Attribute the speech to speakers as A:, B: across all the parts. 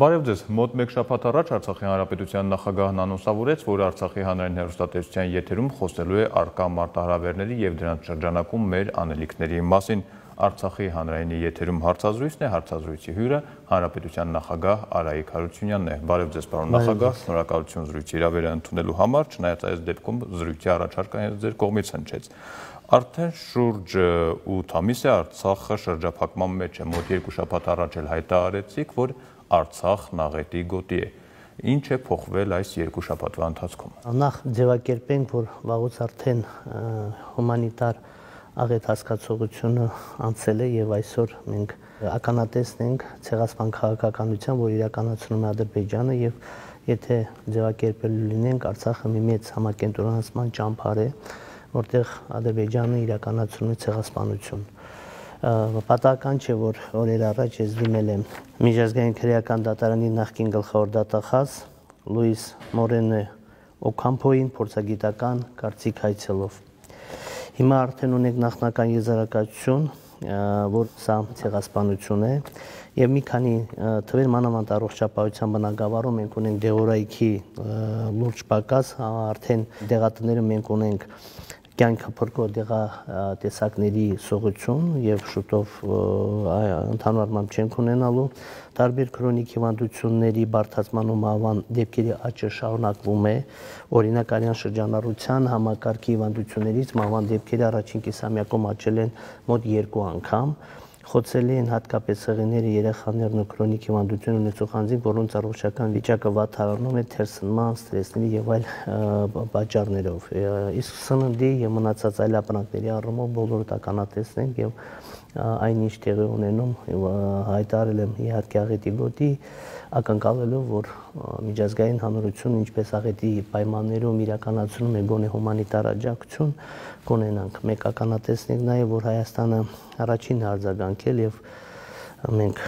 A: Բարև ձեզ։ Մոտ 1 շաբաթ առաջ Արցախի Հանրապետության նախագահն անոնսավորեց, որ Արցախի հանրային հեռուստատեսության եթերում խոսելու է արկա մարտահրավերների եւ դրանց շրջանակում մեր անելիքների մասին։ Արցախի հանրայինի եթերում հարցազրույցն է, հարցազրույցի հյուրը Հանրապետության նախագահ Արայիկ Հարությունյանն է։ Բարև ձեզ, պարոն նախագահ, շնորհակալություն զրույցի իրավերը ընդունելու համար, չնայած այս դեպքում զրույցի առաջարկը հենց ձեր կողմից հնչեց։ Արդեն շուրջ 8 ամիս է Արցախը շրջափակման մեջ է։ Մոտ 2 շաբաթ առաջ էլ հայտարարեցիք, որ Արցախ նաղետի գոտի է։ Ինչ է փոխվել այս երկու շաբաթվա ընթացքում։
B: Նախ ձևակերպենք, որ վաղուց արդեն հումանիտար աղետ հասկացողությունը անցել է եւ այսօր մենք ականատեսն ենք ցեղասպան քաղաքականության, որ իրականացնում է Ադրբեջանը եւ եթե ձևակերպելու լինենք Արցախը մի մեծ համակենտրոնացման ճամփար է, որտեղ Ադրբեջանը իրականացնում է ցեղասպանություն պատահական չէ որ օրեր առաջ ես դիմել եմ միջազգային քրեական դատարանի նախկին գլխավոր դատախազ Լուիս Մորենե Օքամփոին փորձագիտական կարծիք հայցելով հիմա արդեն ունենք նախնական եզրակացություն որ սա ցեղասպանություն է եւ մի քանի թվեր մանավանդ առողջապահության բնագավառում մենք ունենք դեղորայքի լուրջ պակաս արդեն դեղատները մենք ունենք կյանքը փրկող դեղատեսակների սողություն եւ շուտով ընդհանուր առմամբ չենք ունենալու տարբեր քրոնիկ հիվանդությունների բարթացման ու մահվան դեպքերի աճը շարունակվում է օրինակ արյան շրջանառության համակարգի հիվանդություններից մահվան դեպքերը առաջին կիսամյակում աճել են մոտ 2 անգամ խոցելի են հատկապես սեղիները, երեխաներն ու քրոնիկ հիվանդություն ունեցող անձինք, որոնց առողջական վիճակը վատթարանում է թերսնման, ստրեսների եւ այլ պատճառներով։ Իսկ սննդի եւ մնացած այլ ապրանքների առումով բոլորը տականատեսն են եւ այն ինչ տեղի ունենում հայտարարել եմ իհարկե աղետի գոտի ակնկալելով որ միջազգային հանրությունը ինչպես աղետի պայմաններում իրականացնում է գոնե հումանիտար աջակցություն կունենանք մեկ ականատեսնենք նաև որ Հայաստանը առաջին արձագանքել եւ մենք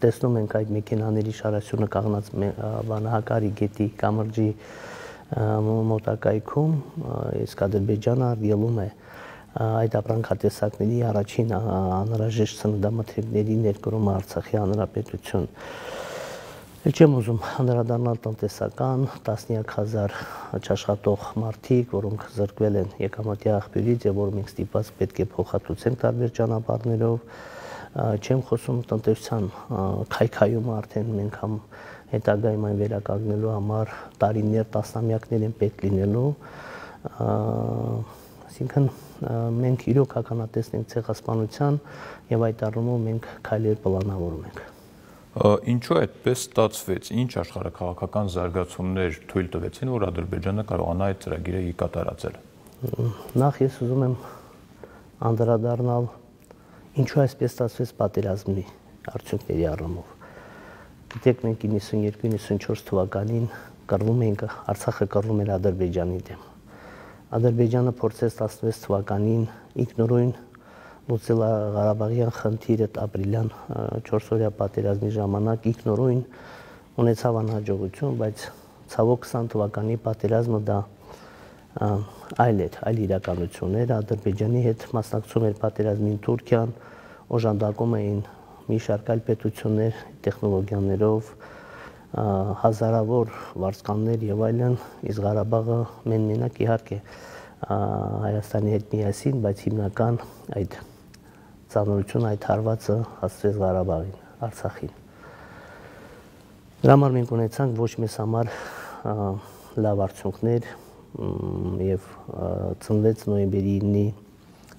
B: տեսնում ենք այդ մեքենաների շարասյունը կանգնած վանահակարի գետի կամրջի մոտակայքում իսկ Ադրբեջանը ելում է այդ ապրանքատեսակների առաջին անհրաժեշտ սննդամթերքների ներկրումը Արցախի հանրապետություն։ Էլ չեմ ուզում անդրադառնալ տնտեսական տասնյակ հազար չաշխատող մարդիկ, որոնք զրկվել են եկամտի աղբյուրից եւ որ մենք ստիպված պետք է փոխհատուցենք տարբեր ճանապարհներով, չեմ խոսում տնտեսության քայքայումը արդեն մենք համ հետագայում այն վերականգնելու համար տարիներ, տասնամյակներ են պետք լինելու, այսինքն մենք իրոք ականատեսն ենք ցեղասպանության եւ այդ առումով մենք քայլեր պլանավորում ենք։
A: Ինչու այդպես ստացվեց։ Ինչ աշխարհակաղակական զարգացումներ թույլ տվեցին, որ Ադրբեջանը կարողանա այդ ծրագիրը կատարածել։
B: Նախ ես ուզում եմ անդրադառնալ ինչու այսպես ստացվեց պատերազմի արդյունքների առումով։ Գիտեք, մենք 92-94 թվականին կռվում էինք Արցախը կռվում էր Ադրբեջանի դեմ Ադրբեջանը փորձեց 16 թվականին ինքնուրույն լուծել Ղարաբաղյան խնդիրը ապրիլյան 4-օրյա պատերազմի ժամանակ ինքնուրույն ունեցավ անհաջողություն, բայց ցավոք 20 թվականի պատերազմը դա այլ էր, այլ իրականություն էր։ Ադրբեջանի հետ մասնակցում էր պատերազմին Թուրքիան, օժանդակում էին մի շարք այլ պետություններ տեխնոլոգիաներով, հազարավոր վարձկաններ եւ այլն, իսկ Ղարաբաղը մեն մենակ իհարկե Հայաստանի հետ միասին, բայց հիմնական այդ ծանրությունը, այդ հարվածը հասցրեց Ղարաբաղին, Արցախին։ Դրա համար մենք ունեցանք ոչ մեզ համար լավ արդյունքներ եւ ծնվեց նոյեմբերի 9-ի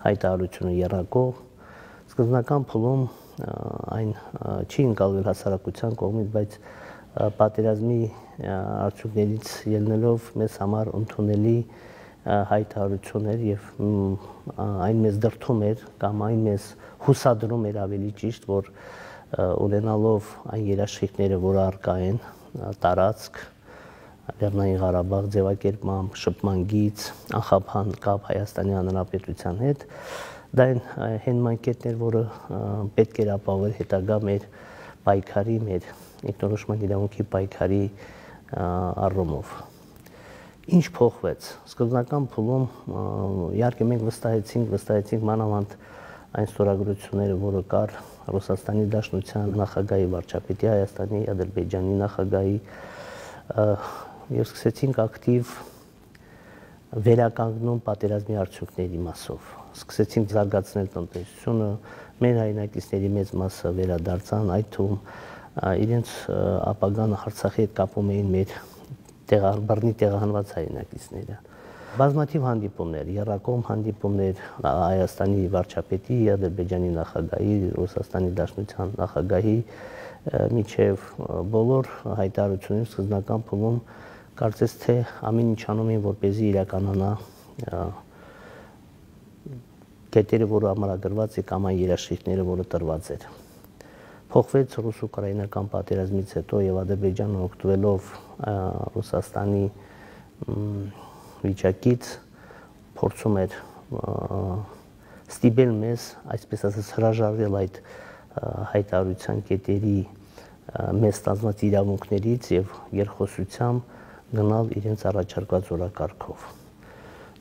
B: հայտարարությունը երակող սկզբնական փուլում այն չի ընկալվել հասարակության կողմից, բայց պատերազմի արդյունքներից ելնելով մեզ համար ընդունելի հայտարարություն էր եւ այն մեզ դրթում էր կամ այն մեզ հուսադրում էր ավելի ճիշտ որ ունենալով այն երաշխիքները որ արկա են տարածք Լեռնային Ղարաբաղ ձևակերպման շփման գից անխափան կապ Հայաստանի Հանրապետության հետ դա այն հենման կետներ որը պետք էր ապահովել հետագա մեր պայքարի մեր ինքնորոշման իրավունքի պայքարի առումով ինչ փոխվեց սկզբնական փուլում իհարկե մենք վստահեցինք վստահեցինք մանավանդ այն ստորագրությունները որը կար Ռուսաստանի Դաշնության նախագահի վարչապետի Հայաստանի Ադրբեջանի նախագահի եւ սկսեցինք ակտիվ վերականգնում պատերազմի արդյունքների մասով։ Սկսեցինք զարգացնել տնտեսությունը, մեր հայրենակիցների մեծ մասը վերադարձան, այդ թվում իրենց ապագան Արցախի հետ կապում էին մեր տեղար բռնի տեղահանված հայրենակիցները։ Բազմաթիվ հանդիպումներ, երրակողմ հանդիպումներ Հայաստանի վարչապետի, Ադրբեջանի նախագահի, Ռուսաստանի Դաշնության նախագահի միջև բոլոր հայտարարությունները սկզբնական փուլում կարծես թե ամեն ինչ անում են որպեսզի իրականանա կետերը, որը ամրագրված է կամ այն երաշխիքները, որը տրված էր։ Փոխվեց ռուս-ուկրաինական պատերազմից հետո եւ Ադրբեջանը օգտվելով Ռուսաստանի վիճակից փորձում էր ստիպել մեզ, այսպես ասած, հրաժարվել այդ հայտարարության կետերի մեզ ստանձնած իրավունքներից եւ երկխոսությամբ գնալ իրենց առաջարկված օրակարգով։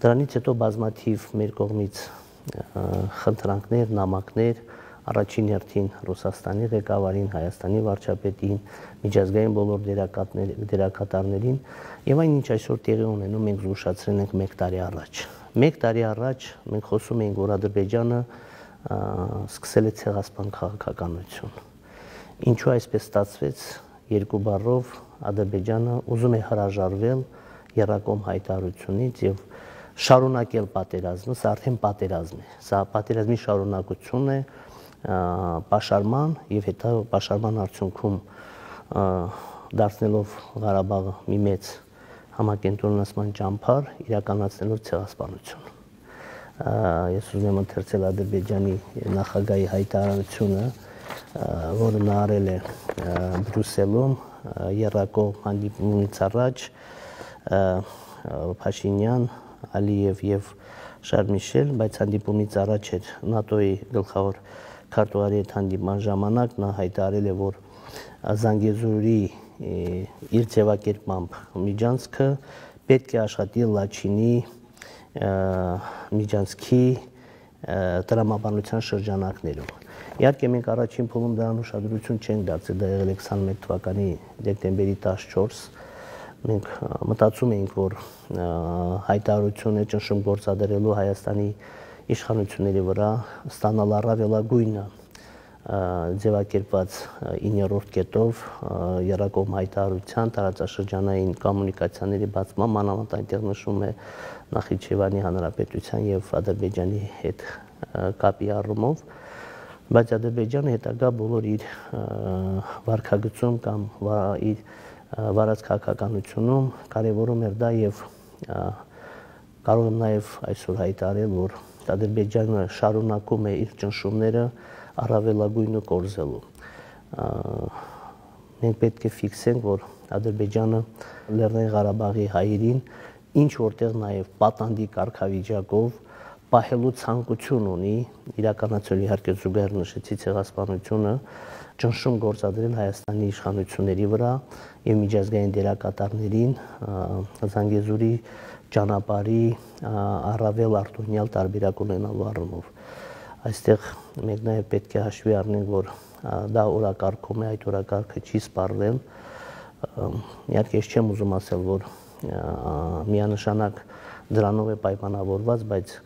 B: Դրանից հետո բազմաթիվ մեր կողմից խնդրանքներ, նամակներ առաջին հերթին Ռուսաստանի ղեկավարին, Հայաստանի վարչապետին, միջազգային բոլոր դերակատարներին եւ այն ինչ այսօր տեղի ունենում մենք զուշացրել ենք 1 տարի առաջ։ 1 տարի առաջ մենք խոսում էինք, որ Ադրբեջանը սկսել է ցեղասպան քաղաքականություն։ Ինչու այսպես ստացվեց երկու բառով Ադրբեջանը ուզում է հրաժարվել երակոմ հայտարարությունից եւ շարունակել պատերազմը, սա արդեն պատերազմ է։ Սա պատերազմի շարունակություն է պաշարման եւ հետո պաշարման արդյունքում դարձնելով Ղարաբաղը մի մեծ համակենտրոնացման ճամփար իրականացնելով ցեղասպանություն։ Ես ուզում եմ ընթերցել Ադրբեջանի նախագահի հայտարարությունը, որը նա արել է Բրյուսելում երակող հանդիպումից առաջ Փաշինյան, Ալիև եւ Շարլ Միշել, բայց հանդիպումից առաջ էր ՆԱՏՕ-ի գլխավոր քարտուղարի հետ հանդիպման ժամանակ նա հայտարարել է, որ Զանգեզուրի իր ձևակերպմամբ միջանցքը պետք է աշխատի Լաչինի միջանցքի տրամաբանության շրջանակներում Իհարկե մենք առաջին փուլում դրան ուշադրություն չենք դարձել, դա եղել է 21 թվականի դեկտեմբերի 14 մենք մտածում էինք, որ հայտարարությունը ճնշում գործադրելու Հայաստանի իշխանությունների վրա ստանալ առավելագույնը ձևակերպված 9-րդ կետով երակոմ հայտարարության տարածաշրջանային կոմունիկացիաների բացման մանավանդ այնտեղ նշում է Նախիջևանի Հանրապետության եւ Ադրբեջանի հետ կապի առումով բայց Ադրբեջանը հետագա բոլոր իր վարկագծում կամ իր վարած քաղաքականությունում կարևորում էր դա եւ կարող եմ նաեւ այսօր հայտարարել, որ Ադրբեջանը շարունակում է իր ճնշումները առավելագույնը կորզելու։ Մենք պետք է ֆիքսենք, որ Ադրբեջանը Լեռնային Ղարաբաղի հայերին ինչ որտեղ նաեւ պատանդի կարգավիճակով պահելու ցանկություն ունի իրականացնել իհարկե զուգահեռ նշեցի ցեղասպանությունը ճնշում գործադրել Հայաստանի իշխանությունների վրա եւ միջազգային դերակատարներին Զանգեզուրի ճանապարհի առավել արտոնյալ տարբերակ ունենալու առումով այստեղ մենք նաև պետք է հաշվի առնենք, որ դա օրակարգում է, այդ օրակարգը չի սպառվել։ Իհարկե, ես չեմ ուզում ասել, որ միանշանակ դրանով է պայմանավորված, բայց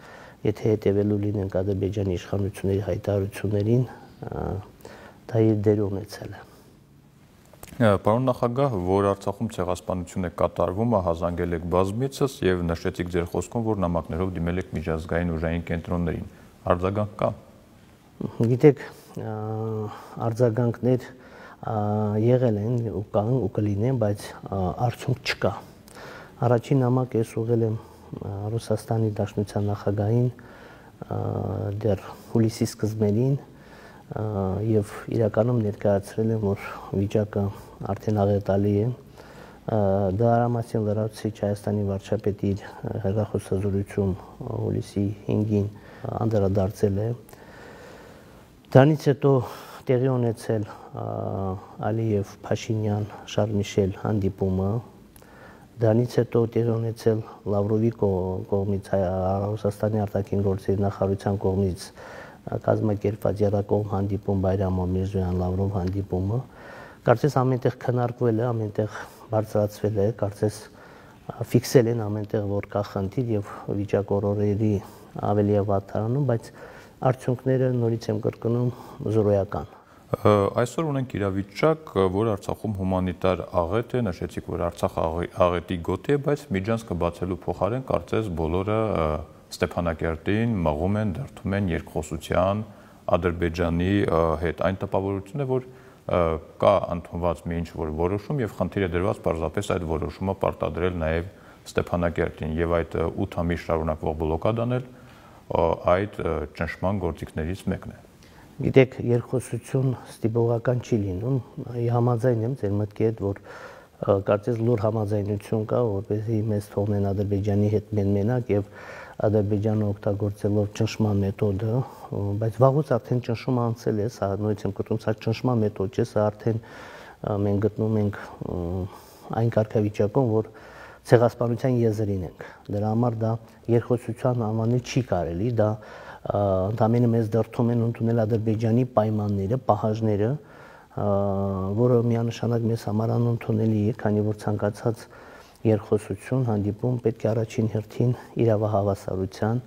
B: եթե հետևելու լինենք Ադրբեջանի իշխանությունների հայտարարություններին, դա իր դեր ունեցել է։
A: Պարոն նախագահ, որ Արցախում ցեղասպանություն է կատարվում, ահազանգել եք բազմիցս եւ նշեցիք ձեր խոսքում, որ նամակներով դիմել եք միջազգային ուժային կենտրոններին։ Արձագանք կա։
B: Գիտեք, արձագանքներ եղել են ու կան ու կլինեն, բայց արդյունք չկա։ Առաջին նամակ ես ուղղել եմ Ռուսաստանի Դաշնության նախագահին դեռ հուլիսի սկզբներին եւ իրականում ներկայացրել եմ որ վիճակը արդեն աղետալի է դարամասին լրացուցիչ Հայաստանի վարչապետի հերախոսազրույցում հուլիսի 5-ին անդրադարձել է դրանից հետո տեղի ունեցել Ալիև Փաշինյան Շարլ Միշել հանդիպումը Դրանից հետո տեղի ունեցել Լավրովի կողմից Ռուսաստանի արտաքին գործերի նախարարության կողմից կազմակերպված երակողմ հանդիպում Բայրամո Միրզոյան Լավրով հանդիպումը կարծես ամենտեղ քննարկվել է, ամենտեղ բարձրացվել է, կարծես ֆիքսել են ամենտեղ որ կա խնդիր եւ վիճակորորերի ավելի է վատանում, բայց արդյունքները նորից եմ կրկնում զրոյական։
A: Այսօր ունենք իրավիճակ, որ Արցախում հումանիտար աղետ է, նշեցիք, որ Արցախ աղետի գոտի է, բայց միջանցքը բացելու փոխարեն կարծես բոլորը Ստեփանակերտին մղում են, դրթում են երկխոսության Ադրբեջանի հետ։ Այն տպավորությունն է, որ կա ընդունված մի ինչ որ որոշում եւ խնդիր է դրված պարզապես այդ որոշումը պարտադրել նաեւ Ստեփանակերտին եւ այդ 8 ամիս շարունակվող բլոկադան էլ այդ ճնշման գործիքներից մեկն է։
B: Գիտեք, երկխոսություն ստիպողական չի լինում։ Համաձայն եմ ձեր մտքի հետ, որ կարծես լուր համաձայնություն կա, որպեսզի մեզ թողնեն Ադրբեջանի հետ մեն-մենակ եւ Ադրբեջանը օգտագործելով ճնշման մեթոդը, բայց վաղուց արդեն ճնշումը անցել է, սա նույնիսկ եմ կտում, սա ճնշման մեթոդ չէ, սա արդեն մենք գտնում ենք այն կարգավիճակում, որ ցեղասպանության եզրին ենք։ Դրա համար դա երկխոսության անվանել չի կարելի, դա ընդամենը մեզ դրթում են ընդունել Ադրբեջանի պայմանները, պահանջները, որը միանշանակ մեզ համար անընդունելի է, քանի որ ցանկացած երկխոսություն հանդիպում պետք է առաջին հերթին իրավահավասարության,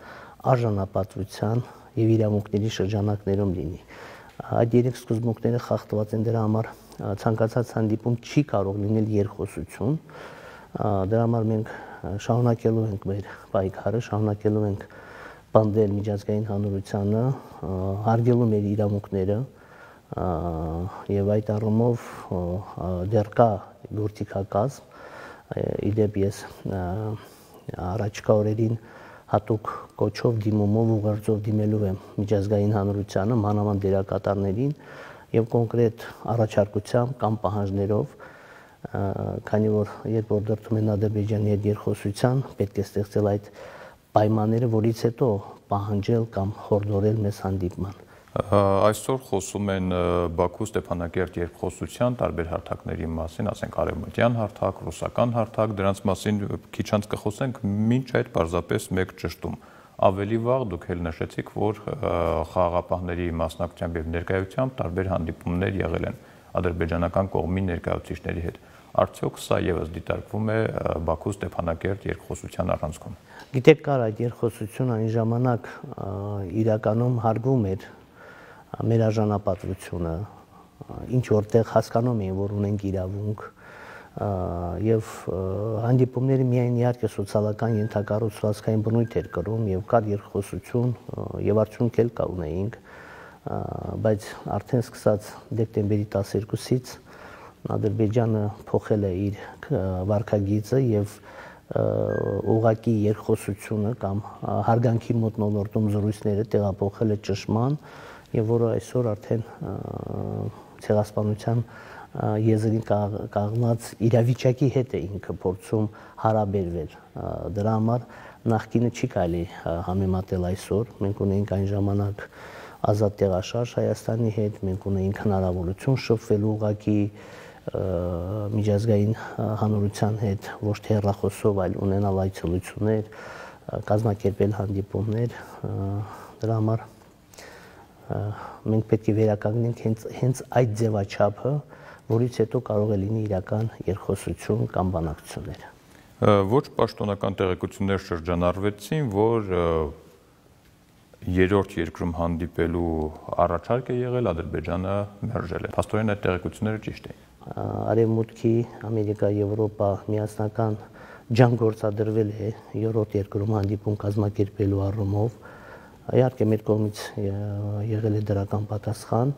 B: արժանապատվության եւ իրավունքների շրջանակներում լինի։ Այդ երեք սկզբունքները խախտված են դրա համար ցանկացած հանդիպում չի կարող լինել երկխոսություն։ Դրա համար մենք շարունակելու ենք մեր պայքարը, շարունակելու ենք բանդել միջազգային հանրությանը, հարգելու մեր իրավունքները եւ այդ առումով դեռ կա գործիքակազմ իդեպ ես առաջկա օրերին հատուկ կոչով դիմումով ուղերձով դիմելու եմ միջազգային հանրությանը մանավանդ դերակատարներին եւ կոնկրետ առաջարկությամբ կամ պահանջներով քանի որ երբ որ դրթում են Ադրբեջանի հետ երկխոսության պետք է ստեղծել այդ պայմանները որից հետո պահանջել կամ խորդորել մեզ հանդիպման
A: Այսօր խոսում են Բաքու Ստեփանակերտ երկխոսության տարբեր հարթակների մասին, ասենք արևմտյան հարթակ, ռուսական հարթակ, դրանց մասին քիչ անց կխոսենք, ոչ այդ պարզապես մեկ ճշտում։ Ավելի վաղ դուք էլ նշեցիք, որ խաղաղապահների մասնակցությամբ եւ ներկայությամբ տարբեր հանդիպումներ եղել են ադրբեջանական կողմի ներկայացուցիչների հետ արդյոք սա եւս դիտարկվում է Բաքու Ստեփանակերտ երկխոսության առանցքում։
B: Գիտեք, կար այդ երկխոսությունը այն ժամանակ իրականում հարգում էր մեր արժանապատվությունը ինչ որտեղ հասկանում էին, որ ունենք իրավունք եւ հանդիպումները միայն իհարկե սոցիալական ենթակառուցվածքային բնույթ էր կրում եւ կար երկխոսություն եւ արդյունք էլ կա ունեինք բայց արդեն սկսած դեկտեմբերի 12-ից Ադրբեջանը փոխել է իր վարկագիծը եւ ուղակի երկխոսությունը կամ հարգանքի մոտնոլորտում զրույցները տեղափոխել է ճշման եւ որը այսօր արդեն ցեղասպանության եզրին կաղնած իրավիճակի հետ է ինքը փորձում հարաբերվել դրա համար նախկինը չի կարելի համեմատել այսօր մենք ունենք այն ժամանակ ազատ տեղաշարժ Հայաստանի հետ մենք ունենք հնարավորություն շփվելու ուղակի միջազգային հանրության հետ ոչ թե հեռախոսով այլ ունենալ այցելություններ կազմակերպել հանդիպումներ դրա համար մենք պետք է վերականգնենք հենց հենց այդ ձևաչափը, որից հետո կարող է լինի իրական երկխոսություն կամ բանակցություններ։
A: Ոչ պաշտոնական տեղեկություններ շրջանառվեցին, որ երրորդ երկրում հանդիպելու առաջարկ է եղել Ադրբեջանը մերժել է։ Փաստորեն այդ տեղեկությունները ճիշտ էին։
B: Արևմուտքի Ամերիկա, Եվրոպա միասնական ջան գործադրվել է երրորդ երկրում հանդիպում կազմակերպելու առումով Իհարկե մեր կողմից եղել է դրական պատասխան,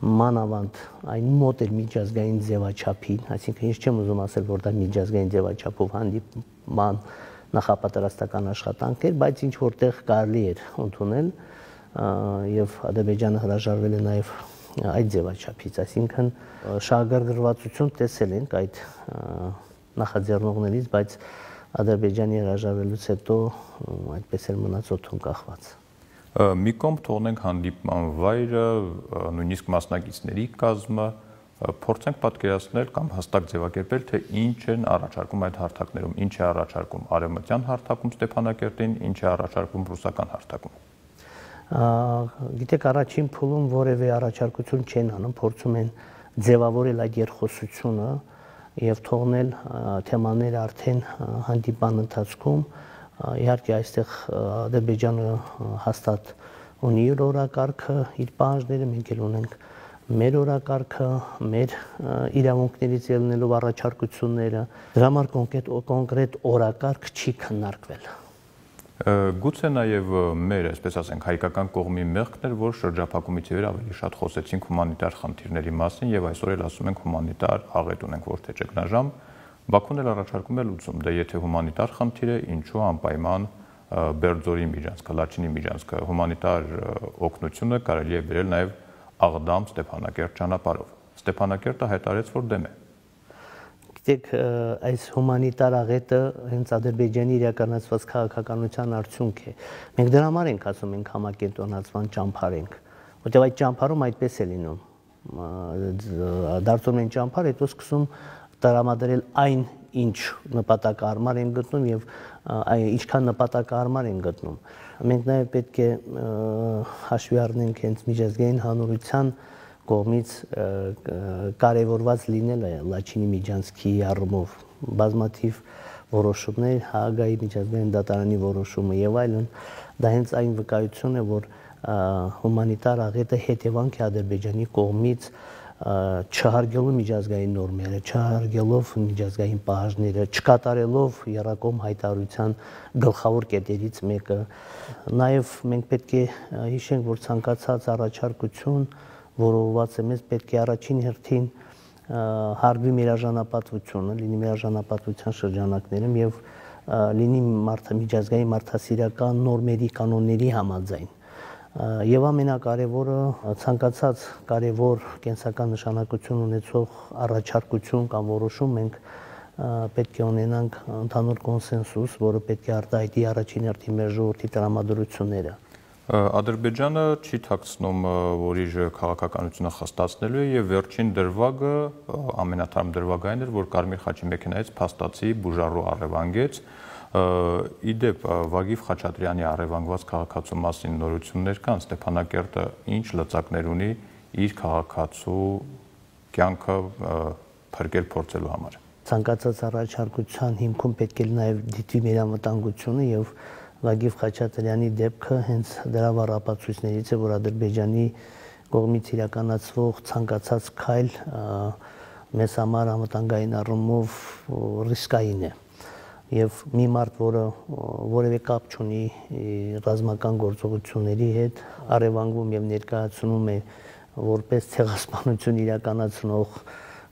B: մանավանդ այն մոտ էր միջազգային ձևաչափին, այսինքն ինչ չեմ ուզում ասել, որ դա միջազգային ձևաչափով հանդիպման նախապատրաստական աշխատանք էր, բայց ինչ որտեղ կարելի էր ընդունել եւ Ադրբեջանը հրաժարվել է նաեւ այդ ձևաչափից, այսինքն շահագրգռվածություն տեսել ենք այդ նախաձեռնողներից, բայց Ադրբեջանի հրաժարվելուց հետո այդպես էլ մնաց օթում կախված։
A: Մի կողմ թողնենք հանդիպման վայրը, նույնիսկ մասնակիցների կազմը, փորձենք պատկերացնել կամ հստակ ձևակերպել, թե ինչ են առաջարկում այդ հարթակներում, ինչ է առաջարկում արևմտյան հարթակում Ստեփանակերտին, ինչ է առաջարկում ռուսական հարթակում։
B: Գիտեք, առաջին փուլում որևէ առաջարկություն չեն անում, փորձում են ձևավորել այդ երկխոսությունը եւ թողնել թեմաները արդեն հանդիպան ընթացքում իհարկե այստեղ Ադրբեջանը հաստատ ունի իր օրակարգը, իր պահանջները, մենք էլ ունենք մեր օրակարգը, մեր իրավունքներից ելնելով առաջարկությունները, դրա համար կոնկրետ կոնկրետ օրակարգ չի քննարկվել։
A: Գուցե նաև մեր, այսպես ասենք, հայկական կողմի մեղքն էր, որ շրջափակումից ի վեր ավելի շատ խոսեցինք հումանիտար խնդիրների մասին եւ այսօր էլ ասում ենք հումանիտար աղետ ունենք, որ թե ճգնաժամ, Բաքուն էլ առաջարկում է լուծում, դե եթե հումանիտար խնդիր է, ինչու անպայման Բերձորի միջանցքը, Լաչինի միջանցքը, հումանիտար օգնությունը կարելի է բերել նաև Աղդամ Ստեփանակերտ ճանապարհով։ Ստեփանակերտը հայտարարեց, որ դեմ է։
B: Գիտեք, այս հումանիտար աղետը հենց Ադրբեջանի իրականացված քաղաքականության արդյունք է։ Մենք դրա համար ենք ասում, ենք համակենտրոնացման ճամփար ենք, որտեղ այդ ճամփարում այդպես է լինում։ Դարձում են ճամփար, հետո սկսում տրամադրել այն, ինչ նպատակարար են գտնում եւ այ ինչքան նպատակարար են գտնում։ Մենք նաեւ պետք է հաշվի առնենք հենց միջազգային հանրության կողմից կարևորված լինելը Լաչինի միջանցքի առումով բազմաթիվ որոշումներ, Հաագայի միջազգային դատարանի որոշումը եւ այլն, դա հենց այն վկայությունն է, որ հումանիտար աղետը հետևանք է Ադրբեջանի կողմից չհարգելով միջազգային նորմերը, չհարգելով միջազգային պահանջները, չկատարելով Երակոմ հայտարարության գլխավոր կետերից մեկը։ Նաև մենք պետք է հիշենք, որ ցանկացած առաջարկություն, որը ուղղված է մեզ, պետք է առաջին հերթին հարգվի միաժանապատվությունը, լինի միաժանապատվության շրջանակներում եւ լինի մարդը միջազգային մարդասիրական նորմերի, կանոնների համաձայն եւ ամենակարևորը ցանկացած կարևոր կենսական նշանակություն ունեցող առաջարկություն կամ որոշում մենք պետք է ունենանք ընդհանուր կոնսենսուս, որը պետք է արտահայտի առաջին հերթին մեր ժողովրդի տրամադրությունները։
A: Ադրբեջանը չի ཐակցնում, որ իր քաղաքականությունը խստացնելու է եւ վերջին դրվագը ամենաթարմ դրվագային էր, որ Կարմիր խաչի մեքենայից փաստացի բուժարու առևանգեց, Իդեպ Վագիվ Խաչատրյանի առևանգված քաղաքացու մասին նորություններ կան Ստեփանակերտը ինչ լծակներ ունի իր քաղաքացու կյանքը փրկել փորձելու համար։
B: Ցանկացած առաջարկության հիմքում պետք է նաև դիտվի մեր անվտանգությունը եւ Վագիվ Խաչատրյանի դեպքը հենց դրա վառապացույցներից է, որ Ադրբեջանի կողմից իրականացվող ցանկացած քայլ մեզ համար անվտանգային առումով ռիսկային է եւ մի մարդ, որը որևէ կապ չունի ռազմական գործողությունների հետ, արևանգում եւ ներկայացնում է որպես ցեղասպանություն իրականացնող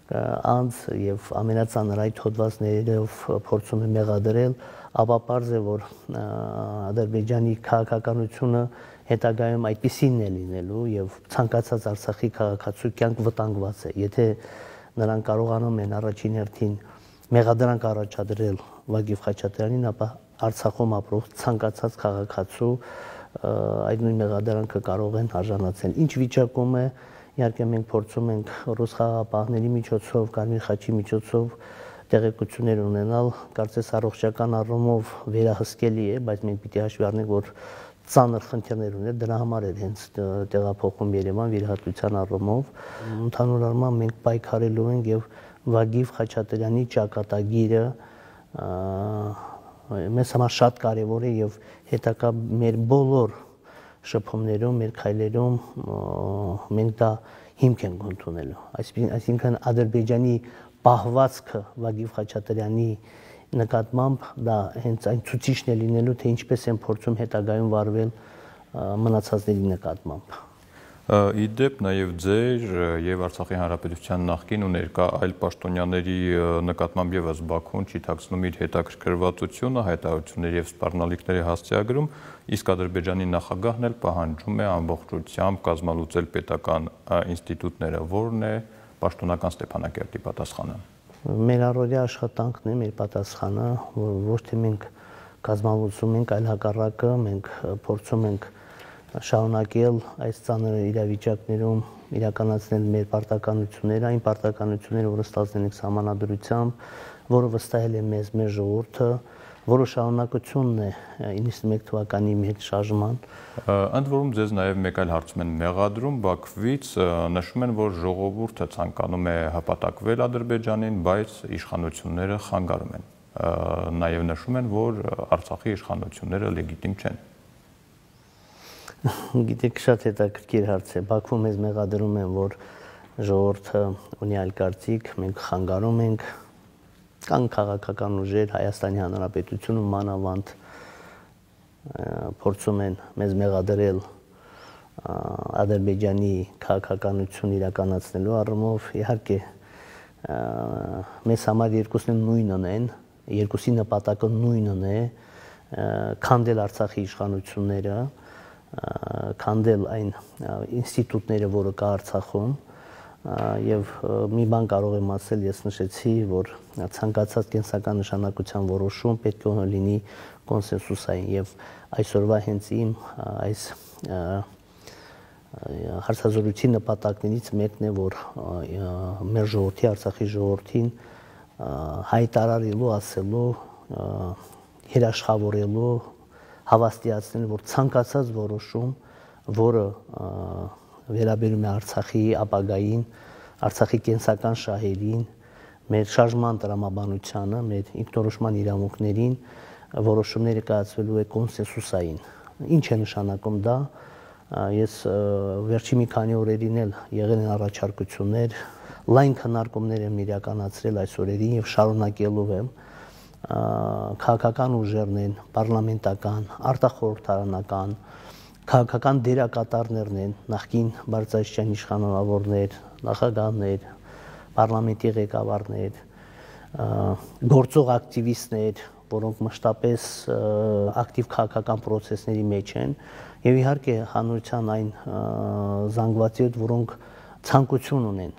B: անձ եւ ամենածանր այդ հոդվածներով փորձում է մեղադրել, ապա պարզ է, որ Ադրբեջանի քաղաքականությունը հետագայում այդպեսին է լինելու եւ ցանկացած Արցախի քաղաքացու կյանք վտանգված է։ Եթե նրանք կարողանում են առաջին հերթին մեղադրանք առաջադրել Վագիվ Խաչատրյանին, ապա Արցախում ապրող ցանկացած քաղաքացու այդ նույն մեղադրանքը կարող են արժանացնել։ Ինչ վիճակում է, իհարկե մենք փորձում ենք ռուս խաղապահների միջոցով, Կարմիր խաչի միջոցով տեղեկություններ ունենալ, կարծես առողջական առումով վերահսկելի է, բայց մենք պիտի հաշվի առնենք, որ ծանր խնդիրներ ուներ, դրա համար էր հենց տեղափոխում Երևան վիրահատության առումով։ Ընդհանուր առմամբ մենք պայքարելու ենք եւ Վագիվ Խաչատրյանի ճակատագիրը մեզ համար շատ կարևոր է եւ հետակա մեր բոլոր շփումներում, մեր քայլերում մենք դա հիմք ենք ընդունելու։ Այսինքն, այսինքն Ադրբեջանի պահվածքը Վագիվ Խաչատրյանի նկատմամբ դա հենց այն ցուցիչն է լինելու, թե ինչպես են փորձում հետագայում վարվել մնացածների նկատմամբ։
A: Իդեպ նաև ձեր եւ Արցախի Հանրապետության նախկին ու ներկա այլ պաշտոնյաների նկատմամբ եւս Բաքուն չի ཐակցնում իր հետաքրքրվածությունը հայտարարությունների եւ սպառնալիքների հասցեագրում, իսկ Ադրբեջանի նախագահն էլ պահանջում է ամբողջությամբ կազմալուծել պետական ինստիտուտները, որն է պաշտոնական Ստեփանակերտի պատասխանը։
B: Մեր առօրյա աշխատանքն է, մեր պատասխանը, որ ոչ թե մենք կազմալուծում ենք, այլ հակառակը մենք փորձում ենք շարունակել այս ցաներ իրավիճակներում իրականացնել մեր պարտականությունները, այն պարտականությունները, որը ստացել ենք համանadrությամբ, որը վստահել է մեզ մեր ժողովուրդը, որը շարունակությունն է 91 թվականի մեկ շարժման։
A: Ընդ որում ձեզ նաև մեկ այլ հարցում են մեղադրում Բաքվից, նշում են, որ ժողովուրդը ցանկանում է հպատակվել Ադրբեջանին, բայց իշխանությունները խանգարում են։ Նաև նշում են, որ Արցախի իշխանությունները լեգիտիմ չեն։
B: Գիտեք, շատ հետաքրքիր հարց է։ Բաքվում մեզ մեղադրում են, որ ժողովուրդը ունի այլ կարծիք, մենք խանգարում ենք կան քաղաքական ուժեր Հայաստանի Հանրապետությունում մանավանդ փորձում են մեզ մեղադրել Ադրբեջանի քաղաքականություն իրականացնելու առումով իհարկե մեզ համար երկուսն նույնն են, երկուսի նպատակը նույնն է քանդել Արցախի իշխանությունները, քանդել այն ինստիտուտները, որը կա Արցախում, եւ մի բան կարող եմ ասել, ես նշեցի, որ ցանկացած կենսական նշանակության որոշում պետք է լինի կոնսենսուսային եւ այսօրվա հենց իմ այս հարցազրույցի նպատակներից մեկն է, որ մեր ժողովրդի, Արցախի ժողովրդին հայտարարելու, ասելու, երաշխավորելու, հավաստիացնելու, որ ցանկացած որոշում, որը վերաբերում է Արցախի ապագային, Արցախի կենսական շահերին, մեր շարժման տրամաբանությանը, մեր ինքնորոշման իրավունքներին որոշումները կայացվելու է կոնսենսուսային։ Ինչ է նշանակում դա։ Ես վերջի մի քանի օրերին էլ եղել են առաջարկություններ, լայն քննարկումներ եմ իրականացրել այս օրերին եւ շարունակելու եմ քաղաքական ուժերն են, պարլամենտական, արտախորհրդարանական, քաղաքական դերակատարներն են, նախկին բարձրաստիճան իշխանավորներ, նախագահներ, parlamenti ղեկավարներ, գործող ակտիվիստներ, որոնք մշտապես ակտիվ քաղաքական process-ների մեջ են, եւ իհարկե հանրության այն զանգվածի հետ, որոնք ցանկություն ունեն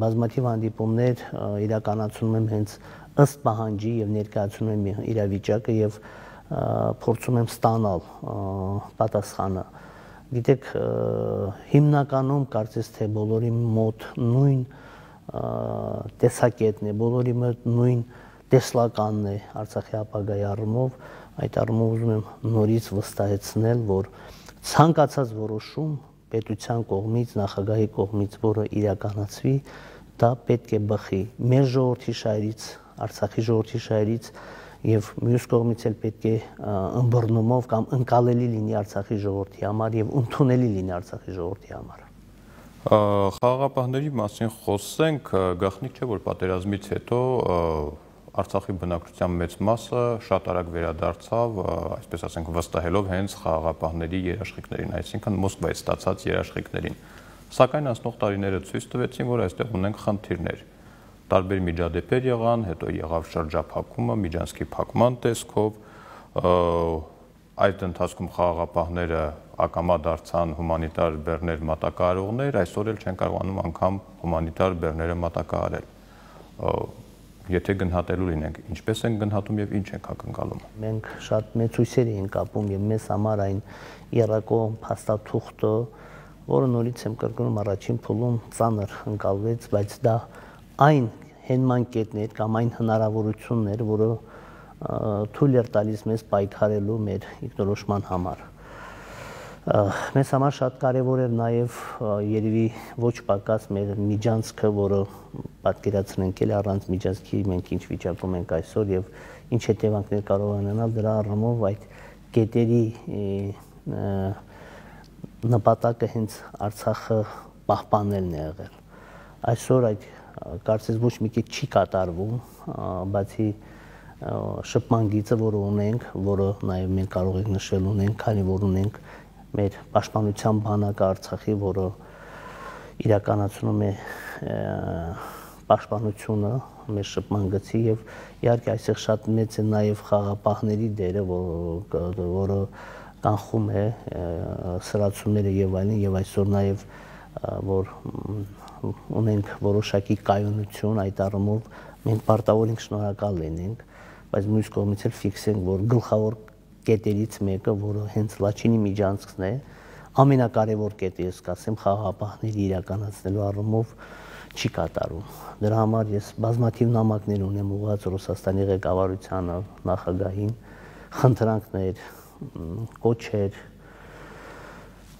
B: բազմաթիվ հանդիպումներ իրականացնում եմ հենց ըստ պահանջի եւ ներկայացնում եմ իրավիճակը եւ փորձում եմ ստանալ պատասխանը։ Գիտեք, հիմնականում կարծես թե բոլորի մոտ նույն տեսակետն է, բոլորի մոտ նույն տեսլականն է Արցախի ապագայի առումով, այդ առումով ուզում եմ նորից վստահեցնել, որ ցանկացած որոշում պետության կողմից, նախագահի կողմից, որը իրականացվի, դա պետք է բխի մեր ժողովրդի շահերից, Արցախի ժողովրդի շահերից եւ մյուս կողմից էլ պետք է ըմբռնումով կամ ընկալելի լինի Արցախի ժողովրդի համար եւ ընդունելի լինի Արցախի ժողովրդի համար։
A: Խաղաղապահների մասին խոսենք, գաղտնիք չէ, որ պատերազմից հետո Արցախի բնակչության մեծ մասը շատ արագ վերադարձավ, այսպես ասենք, վստահելով հենց խաղաղապահների երաշխիքներին, այսինքն Մոսկվայից ստացած երաշխիքներին։ Սակայն անցնող տարիները ցույց տվեցին, որ այստեղ ունենք խնդիրներ տարբեր միջադեպեր եղան, հետո եղավ շրջափակումը միջանցքի փակման տեսքով, այդ ընթացքում խաղաղապահները ակամա դարձան հումանիտար բեռներ մատակարարողներ, այսօր էլ չեն կարողանում անգամ հումանիտար բեռները մատակարարել։ Եթե գնահատելու լինենք, ինչպես են գնահատում եւ ինչ ենք ակնկալում։
B: Մենք շատ մեծ հույսեր ենք ապում եւ մեզ համար այն երակոմ փաստաթուղթը, որը նորից եմ կրկնում առաջին փուլում ծանր ընկալվեց, բայց դա այն հենման կետներ կամ այն հնարավորություններ, որը թույլ էր տալիս մեզ պայքարելու մեր ինքնորոշման համար։ Մեզ համար շատ կարևոր էր նաև երևի ոչ պակաս մեր միջանցքը, որը պատկերացնենք էլ առանց միջանցքի մենք ինչ վիճակում ենք այսօր եւ ինչ հետևանքներ կարող ունենալ դրա առումով այդ կետերի նպատակը հենց Արցախը պահպանելն է եղել։ Այսօր այդ կարծես ոչ մի քիչ չի կատարվում, բացի շփման գիծը, որը ունենք, որը նաև մենք կարող ենք նշել ունենք, քանի որ ունենք մեր պաշտպանության բանակը Արցախի, որը իրականացնում է պաշտպանությունը մեր շփման գծի եւ իհարկե այստեղ շատ մեծ է նաեւ խաղապահների դերը, որը որը կանխում է սրացումները եւ այլն եւ այսօր նաեւ որ ունենք որոշակի կայունություն այդ առումով մենք պարտավոր ենք շնորհակալ լինենք, բայց մյուս կողմից էլ ֆիքսենք, որ գլխավոր կետերից մեկը, որը հենց Լաչինի միջանցքն է, ամենակարևոր կետը ես կասեմ խաղապահների իրականացնելու առումով չի կատարում։ Դրա համար ես բազմաթիվ նամակներ ունեմ ուղղած Ռուսաստանի ղեկավարությանը, նախագահին, խնդրանքներ, կոչեր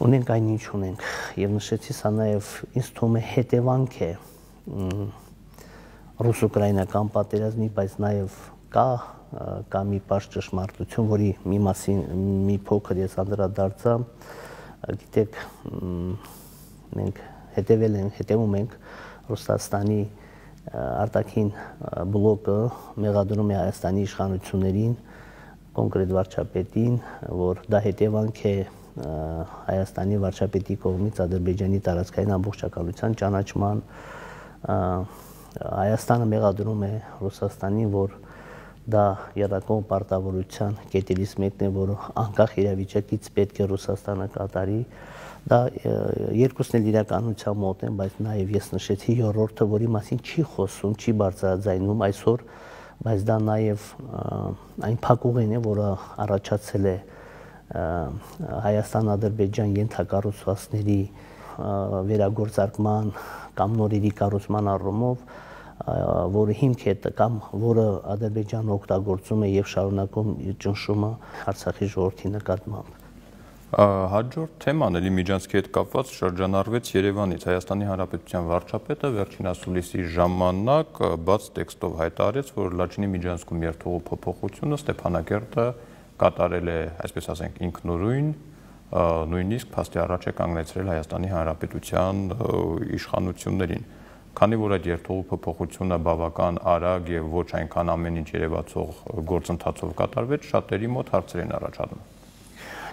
B: ունենք այն ինչ ունենք եւ նշեցի սա նաեւ ինձ թվում է հետևանք է ռուս-ուկրաինական պատերազմի, բայց նաեւ կա կա մի բաց ճշմարտություն, որի մի մասին մի փոքր ես անդրադարձա, գիտեք մենք հետևել ենք, հետևում ենք Ռուսաստանի արտաքին բլոկը մեղադրում է Հայաստանի իշխանություններին, կոնկրետ վարչապետին, որ դա հետևանք է Հայաստանի վարչապետի կողմից Ադրբեջանի տարածքային ամբողջականության ճանաչման Հայաստանը մեղադրում է Ռուսաստանին, որ դա երակոմ պարտավորության կետերից մեկն է, որը անկախ իրավիճակից պետք է Ռուսաստանը կատարի, դա երկուսն էլ իրականության մոտ են, բայց նաև ես նշեցի երրորդը, որի մասին չի խոսում, չի բարձրաձայնում այսօր, բայց դա նաև այն փակուղին է, որը առաջացել է Հայաստան-Ադրբեջան ենթակառուցվածքների վերագործարկման կամ նորերի կառուցման առումով որը հիմք է կամ որը Ադրբեջանը օգտագործում է եւ շարունակում ճնշումը Արցախի ժողովրդի նկատմամբ
A: հաջորդ թեման էլի միջանցքի հետ կապված շրջանառվեց Երևանից Հայաստանի Հանրապետության վարչապետը վերջին ասուլիսի ժամանակ բաց տեքստով հայտարարեց, որ Լաչինի միջանցքում երթուղու փոփոխությունը Ստեփանակերտը կատարել է, այսպես ասենք, ինքնուրույն նույնիսկ փաստի առաջ է կանգնեցրել Հայաստանի Հանրապետության իշխանություններին քանի որ այդ երթուղու փոփոխությունը բավական արագ եւ ոչ այնքան ամեն ինչ երևացող գործընթացով կատարվեց, շատերի մոտ հարցեր են առաջանում։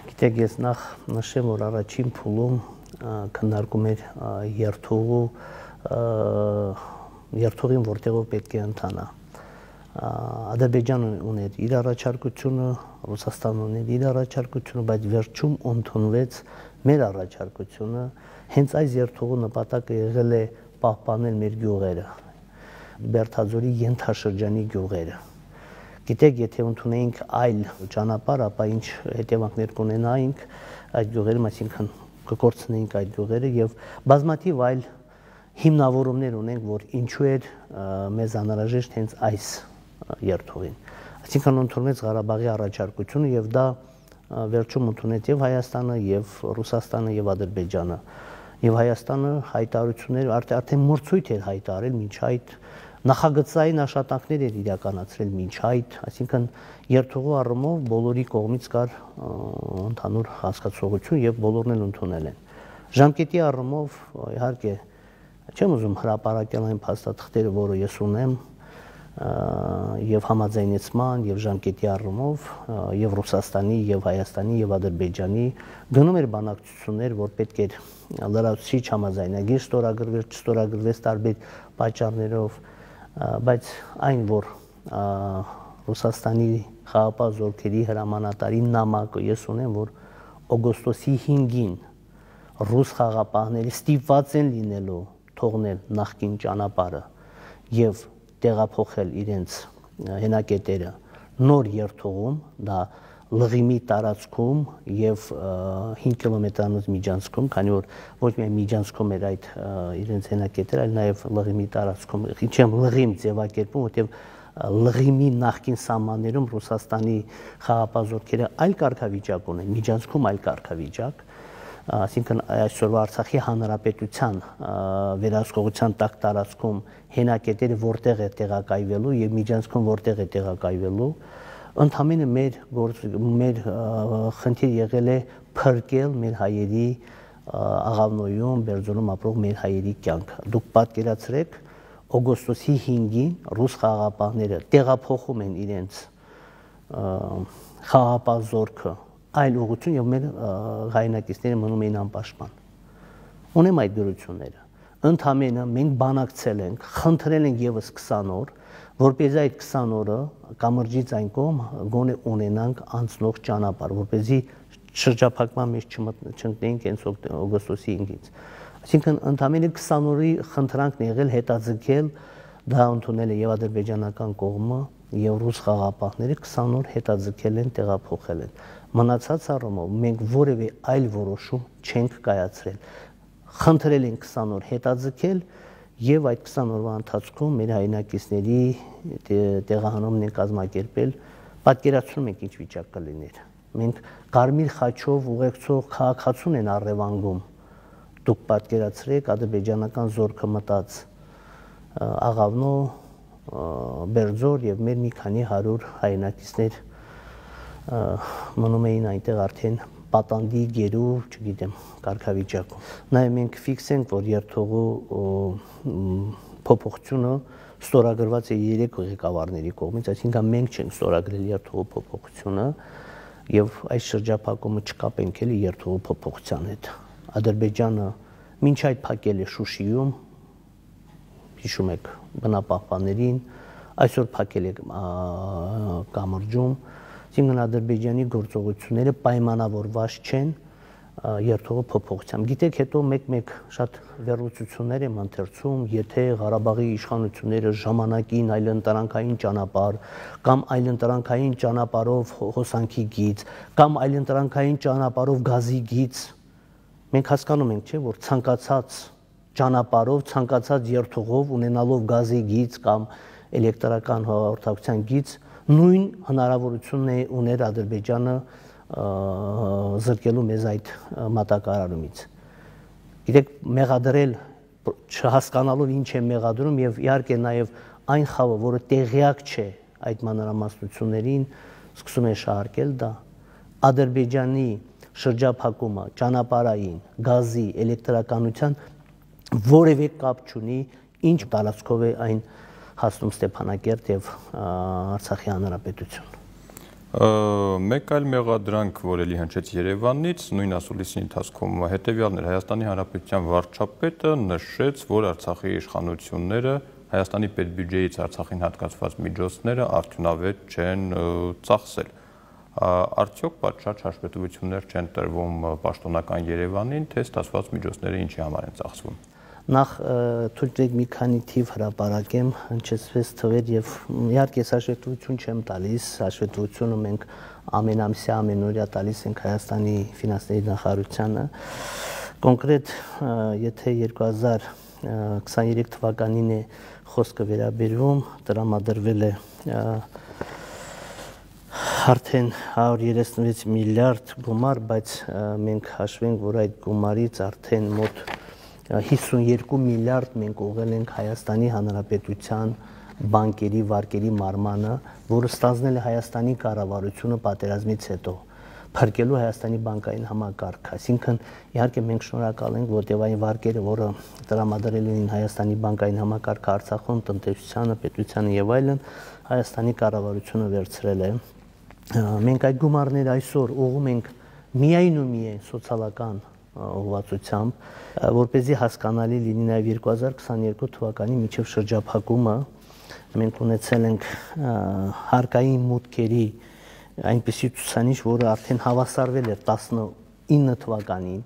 B: Գիտեք, ես նախ նշեմ, որ առաջին փուլում քննարկում էր երթուղու երթուղին որտեղով պետք է ընթանա։ Ադրբեջանը ուներ իր առաջարկությունը, Ռուսաստանը ուներ իր առաջարկությունը, բայց վերջում ընդունվեց մեր առաջարկությունը։ Հենց այս երթուղու նպատակը եղել է պահպանել մեր գյուղերը, Բերթաձորի ենթաշրջանի գյուղերը Գիտեք, եթե ընդունեինք այլ ճանապարհ, ապա ինչ հետևանքներ կունենայինք այդ գյուղերի, այսինքն կկորցնեինք այդ գյուղերը եւ բազմաթիվ այլ հիմնավորումներ ունենք, որ ինչու էր մեզ անհրաժեշտ հենց այս երթուղին։ Այսինքն ընդունվեց Ղարաբաղի առաջարկությունը եւ դա վերջում ընդունեց եւ Հայաստանը եւ Ռուսաստանը եւ Ադրբեջանը։ Եվ Հայաստանը հայտարարություններ արդեն մրցույթ էր հայտարել ոչ այդ նախագծային աշխատանքներ էր իրականացրել մինչ այդ, այսինքն երթուղու առումով բոլորի կողմից կար ընդհանուր հասկացողություն եւ բոլորն էլ ընդունել են։ Ժամկետի առումով իհարկե չեմ ուզում հրապարակել այն փաստաթղթերը, որը ես ունեմ, եւ համաձայնեցման եւ ժամկետի առումով եւ Ռուսաստանի եւ Հայաստանի եւ Ադրբեջանի գնում էր բանակցություններ, որ պետք էր լրացուցիչ համաձայնագիր ստորագրվել, չստորագրվեց տարբեր պատճառներով, բայց այն որ Ռուսաստանի խաղապահ զորքերի հրամանատարի նամակը ես ունեմ որ օգոստոսի 5-ին ռուս խաղապահները ստիպված են լինելու թողնել նախկին ճանապարհը եւ տեղափոխել իրենց հենակետերը նոր երթուղում դա լղիմի տարածքում եւ 5 կիլոմետրանոց միջանցքում, քանի որ ոչ միայն միջանցքում էր այդ իրենց հենակետերը, այլ նաեւ լղիմի տարածքում, ինչեմ լղիմ ձևակերպում, որտեղ լղիմի նախկին սահմաններում Ռուսաստանի խաղապազորքերը այլ կարգավիճակ ունեն, միջանցքում այլ կարգավիճակ, այսինքն այսօրվա Արցախի հանրապետության վերահսկողության տակ տարածքում հենակետերը որտեղ է տեղակայվելու եւ միջանցքում որտեղ է տեղակայվելու ընդհանրապես մեր գործ մեր խնդիր եղել է փրկել մեր հայերի աղավնոյում, Բերձորում ապրող մեր հայերի կյանքը։ Դուք պատկերացրեք օգոստոսի 5-ին ռուս խաղապահները տեղափոխում են իրենց խաղապահ զորքը այլ ուղղություն եւ մեր հայնակիցները մնում էին անպաշտպան։ Ունեմ այդ դրությունները։ Ընդհանրապես մենք բանակցել ենք, խնդրել ենք եւս 20 օր, որպեսզի այդ 20 օրը կամրջից այն կողմ գոնե ունենանք անցնող ճանապարհ, որպեսզի շրջափակման մեջ չընկնենք հենց օգոստոսի 5-ից։ Այսինքն ընդամենը 20 օրի խնդրանքն եղել հետաձգել դա ընդունել է եւ ադրբեջանական կողմը եւ ռուս խաղապահները 20 օր հետաձգել են, տեղափոխել են։ Մնացած առումով մենք որևէ այլ որոշում չենք կայացրել։ Խնդրել են 20 օր հետաձգել, եւ այդ 20 օրվա ընթացքում մեր հայնակիցների տեղահանումն են կազմակերպել Պատկերացնում եք ինչ վիճակ կլիներ։ Մենք Կարմիր խաչով ուղեկցող քաղաքացուն են առևանգում։ Դուք պատկերացրեք ադրբեջանական զորքը մտած աղավնո Բերձոր եւ մեր մի քանի 100 հայրենակիցներ մնում էին այնտեղ արդեն պատանդի գերու, չգիտեմ, կարգավիճակում։ Նաև մենք ֆիքսենք, որ երթողու փոփոխությունը ստորագրված է երեք ղեկավարների կողմից, այսինքն մենք չենք ստորագրել երթողու փոփոխությունը եւ այս շրջափակումը չկապենք էլի երթողու փոփոխության հետ։ Ադրբեջանը ոչ այդ փակել է Շուշիում, հիշում եք բնապահպաններին, այսօր փակել է կամրջում, այսինքն Ադրբեջանի գործողությունները պայմանավորված չեն երթողը փոփոխությամբ։ Գիտեք, հետո մեկ-մեկ շատ վերլուծություններ եմ ընթերցում, եթե Ղարաբաղի իշխանությունները ժամանակին այլընտրանքային ճանապարհ կամ այլընտրանքային ճանապարհով հոսանքի գիծ կամ այլընտրանքային ճանապարհով գազի գիծ մենք հասկանում ենք, չէ, որ ցանկացած ճանապարհով, ցանկացած երթուղով ունենալով գազի գիծ կամ էլեկտրական հաղորդակցության գիծ նույն հնարավորությունն է ուներ Ադրբեջանը զրկելու մեզ այդ մատակարարումից։ Գիտեք, մեղադրել չհասկանալով ինչ է մեղադրում եւ իհարկե նաեւ այն խավը, որը տեղյակ չէ այդ մանրամասնություններին, սկսում է շահարկել դա Ադրբեջանի շրջափակումը ճանապարհային, գազի, էլեկտրականության որևէ կապ չունի ինչ տարածքով է այն հասնում Ստեփանակերտ եւ Արցախի հանրապետություն։
A: Մեկ այլ մեղադրանք, որ էլի հնչեց Երևանից, նույն ասուլիսի ընթացքում հետեւյալն էր. Հայաստանի Հանրապետության վարչապետը նշեց, որ Արցախի իշխանությունները Հայաստանի պետբյուջեից Արցախին հատկացված միջոցները արդյունավետ չեն ծախսել արդյոք պատշաճ հաշվետվություններ չեն տրվում պաշտոնական Երևանին, թե ստացված միջոցները ինչի համար են ծախսվում
B: նախ թույլ մի քանի թիվ հրապարակեմ, հնչեցվեց թվեր եւ իհարկե հաշվետվություն չեմ տալիս, հաշվետվությունը մենք ամեն ամսյա ամենօրյա տալիս ենք Հայաստանի ֆինանսների նախարարությանը։ Կոնկրետ եթե 2023 թվականին է խոսքը վերաբերվում, տրամադրվել է արդեն 136 միլիարդ գումար, բայց մենք հաշվենք, որ այդ գումարից արդեն մոտ 52 միլիարդ մենք ուղղել ենք Հայաստանի Հանրապետության բանկերի վարկերի մարմանը, որը ստանձնել է Հայաստանի կառավարությունը պատերազմից հետո փրկելու Հայաստանի բանկային համակարգը։ Այսինքն իհարկե մենք շնորհակալ ենք, որտեղ այն վարկերը, որը տրամադրել են Հայաստանի բանկային համակարգը Արցախում, տնտեսությանը, պետությանը եւ այլն, Հայաստանի կառավարությունը վերցրել է։ Մենք այդ գումարները այսօր ուղում ենք միայն ու միայն սոցիալական ուղղվածությամբ, որ เป զի հասկանալի լինի նաև 2022 թվականի միջև շրջափակումը մենք ունեցել ենք հարկային մուտքերի այնպիսի ցուցանիշ, որը արդեն հավասարվել էր 19 թվականին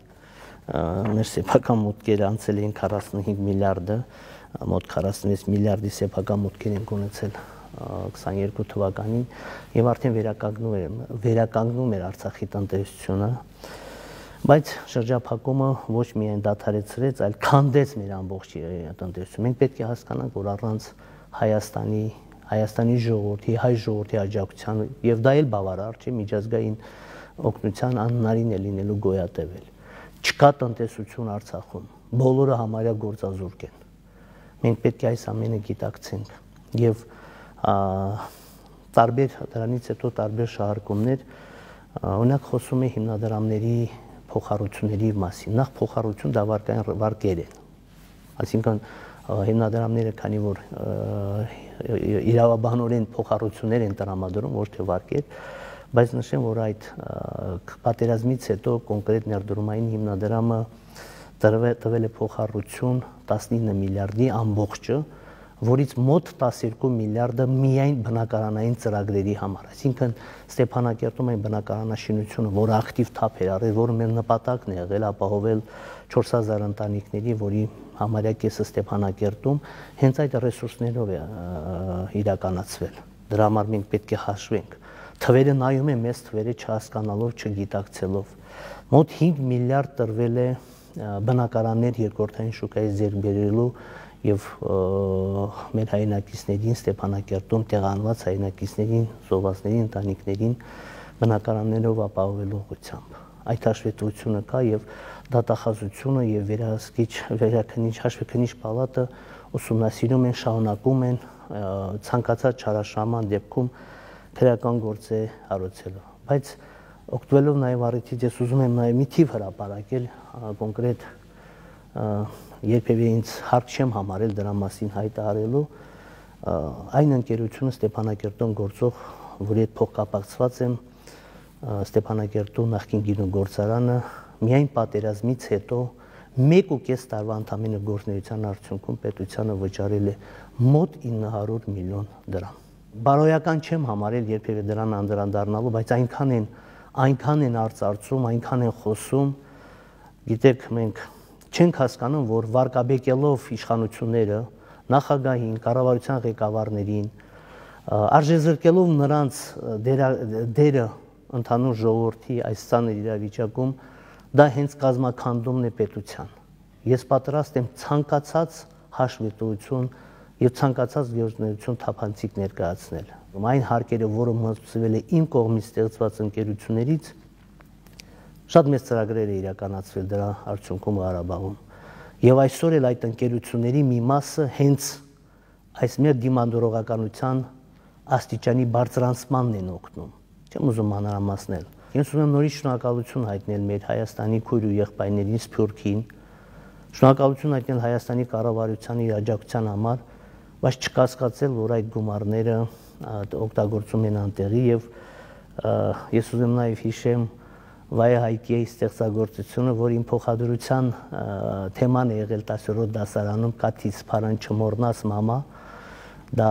B: մեր սեփական մուտքերը անցել էին 45 միլիարդը, մոտ 46 միլիարդի սեփական մուտքեր ենք ունեցել 22 թվականին եւ արդեն վերականգնում էր վերականգնում էր Արցախի տնտեսությունը բայց շրջափակումը ոչ միայն դադարեցրեց, այլ քանդեց մեր ամբողջ տնտեսությունը։ Մենք պետք է հասկանանք, որ առանց Հայաստանի Հայաստանի ժողովրդի, հայ ժողովրդի աջակցության եւ դա էլ բավարար չէ միջազգային օգնության անհնարին է լինելու գոյատևել։ Չկա տնտեսություն Արցախում։ Բոլորը համարյա գործազուրկ են։ Մենք պետք է այս ամենը գիտակցենք եւ տարբեր դրանից հետո տարբեր շահարկումներ օրինակ խոսում է հիմնադրամների փոխառությունների մասին։ Նախ փոխառություն դա վարկային վարկեր են։ Այսինքն հիմնադրամները, քանի որ իրավաբանորեն փոխառություններ են տրամադրում, ոչ թե վարկեր, բայց նշեմ, որ այդ պատերազմից հետո կոնկրետ ներդրումային հիմնադրամը տվել է փոխառություն 19 միլիարդի ամբողջը, որից մոտ 12 միլիարդը միայն բնակարանային ծրագրերի համար։ Այսինքն Ստեփանակերտում այն բնակարանաշինությունը, որը ակտիվ թափ էր առել, որը մեր նպատակն է եղել ապահովել 4000 ընտանիքների, որի համարյա կեսը Ստեփանակերտում հենց այդ ռեսուրսներով է իրականացվել։ Դրա համար մենք պետք է հաշվենք։ Թվերը նայում են մեծ թվերը չհասկանալով, չգիտակցելով։ Մոտ 5 միլիարդ տրվել է բնակարաններ երկրորդային շուկայից ձեռք բերելու եւ մեր հայրենակիցներին Ստեփանակերտում տեղանված հայրենակիցներին, զոհվածների ընտանիքներին բնակարաններով ապահովելու ուղղությամբ։ Այդ հաշվետվությունը կա եւ դատախազությունը եւ վերահսկիչ վերակնիչ հաշվեկնիչ պալատը ուսումնասիրում են, շարունակում են ցանկացած չարաշահման դեպքում քրեական գործ է հարուցելու։ Բայց օգտվելով նաև առիթից ես ուզում եմ նաև մի թիվ հրապարակել կոնկրետ երբևէ ինձ հարկ չեմ համարել դրա մասին հայտարարելու այն ընկերությունը Ստեփանակերտում գործող, որի հետ փոխկապակցված եմ Ստեփանակերտում նախկին գինու գործարանը միայն պատերազմից հետո 1.5 տարվա ընդամենը գործնեության արդյունքում պետությանը վճարել է մոտ 900 միլիոն դրամ։ Բարոյական չեմ համարել երբևէ դրան անդրադառնալու, բայց այնքան են այնքան են արծարծում, այնքան են խոսում, գիտեք, մենք չենք հասկանում, որ վարկաբեկելով իշխանությունները նախագահին, կառավարության ղեկավարներին, արժեզրկելով նրանց դերը, ընդհանուր ժողովրդի այս ցաներ իրավիճակում, դա հենց կազմականդումն է պետության։ Ես պատրաստ եմ ցանկացած հաշվետվություն եւ ցանկացած գործունեություն թափանցիկ ներկայացնել։ Այն հարկերը, որը մտցվել է իմ կողմից ստեղծված ընկերություններից, Շատ մեծ ծրագրեր է իրականացվել դրա արդյունքում Ղարաբաղում։ Եվ այսօր էլ այդ ընկերությունների մի մասը հենց այս մեր դիմանդորողականության աստիճանի բարձրանցմանն են օգնում։ Չեմ ուզում մանրամասնել։ Ես ուզում եմ նորից շնորհակալություն հայտնել մեր Հայաստանի քույր ու եղբայրներին Սփյուռքին։ Շնորհակալություն հայտնել Հայաստանի կառավարության իր աջակցության համար, բայց չկասկածել, որ այդ գումարները օգտագործում են անտեղի եւ ես ուզում նաեւ հիշեմ Վայ Հայկիի ստեղծագործությունը, որ իմ փոխադրության թեման է եղել 10-րդ դասարանում Կաթից փարան չմոռնաս մամա, դա